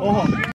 Oh.